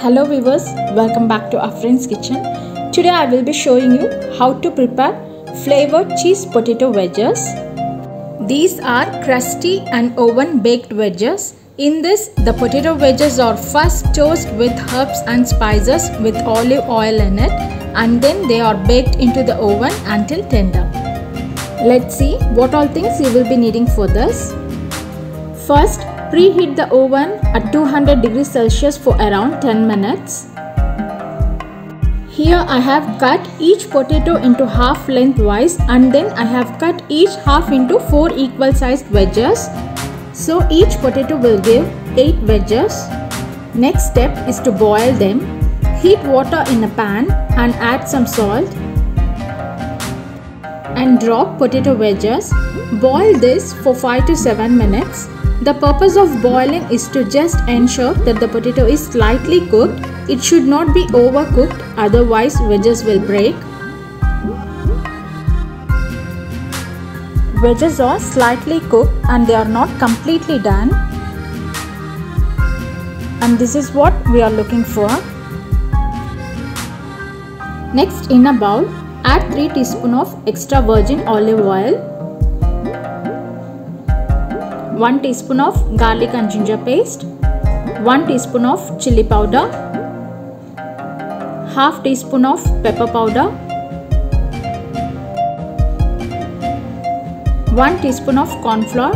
Hello viewers, welcome back to Afreen's kitchen. Today I will be showing you how to prepare flavored cheese potato wedges. These are crusty and oven baked wedges. In this, the potato wedges are first toasted with herbs and spices with olive oil in it and then they are baked into the oven until tender. Let's see what all things you will be needing for this. First, preheat the oven at 200 degrees Celsius for around 10 minutes. Here I have cut each potato into half lengthwise and then I have cut each half into 4 equal sized wedges. So each potato will give 8 wedges. Next step is to boil them. Heat water in a pan and add some salt and drop potato wedges. Boil this for 5 to 7 minutes. The purpose of boiling is to just ensure that the potato is slightly cooked. It should not be overcooked otherwise wedges will break. Wedges are slightly cooked and they are not completely done. And this is what we are looking for. Next in a bowl add 3 teaspoon of extra virgin olive oil 1 teaspoon of garlic and ginger paste, 1 teaspoon of chili powder, half teaspoon of pepper powder, 1 teaspoon of corn flour,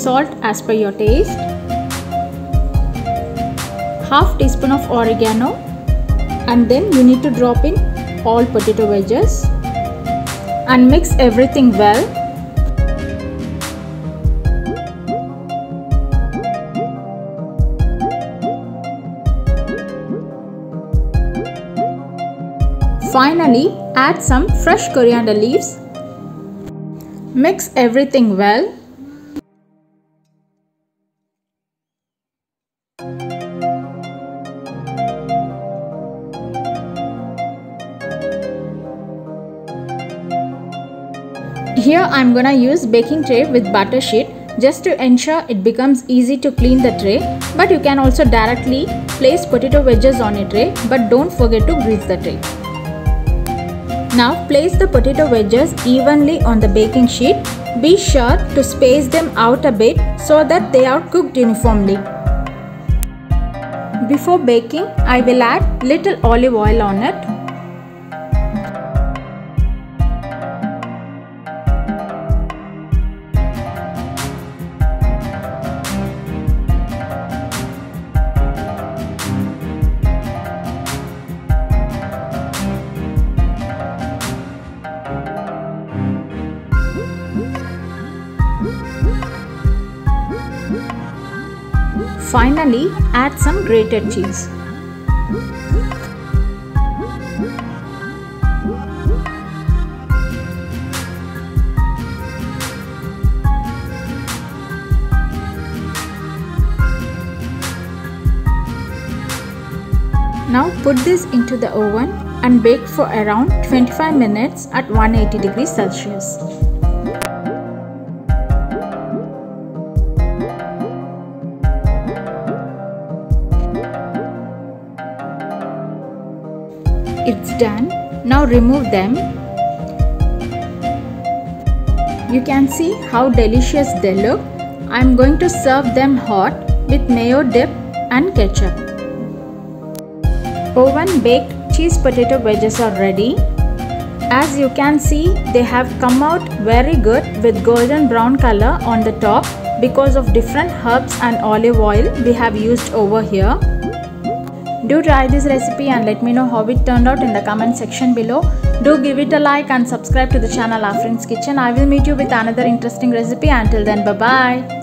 salt as per your taste, half teaspoon of oregano. And then you need to drop in all potato wedges and mix everything well. Finally, add some fresh coriander leaves. Mix everything well Here I am gonna use baking tray with butter sheet just to ensure it becomes easy to clean the tray but you can also directly place potato wedges on a tray but don't forget to grease the tray. Now place the potato wedges evenly on the baking sheet. Be sure to space them out a bit so that they are cooked uniformly. Before baking, I will add little olive oil on it Finally, add some grated cheese. Now put this into the oven and bake for around 25 minutes at 180 degrees Celsius. It's done. Now remove them. You can see how delicious they look. I'm going to serve them hot with mayo dip and ketchup. Oven baked cheese potato wedges are ready. As you can see, they have come out very good with golden brown color on the top because of different herbs and olive oil we have used over here. Do try this recipe and let me know how it turned out in the comment section below. Do give it a like and subscribe to the channel Afreen's Kitchen. I will meet you with another interesting recipe. Until then, bye-bye.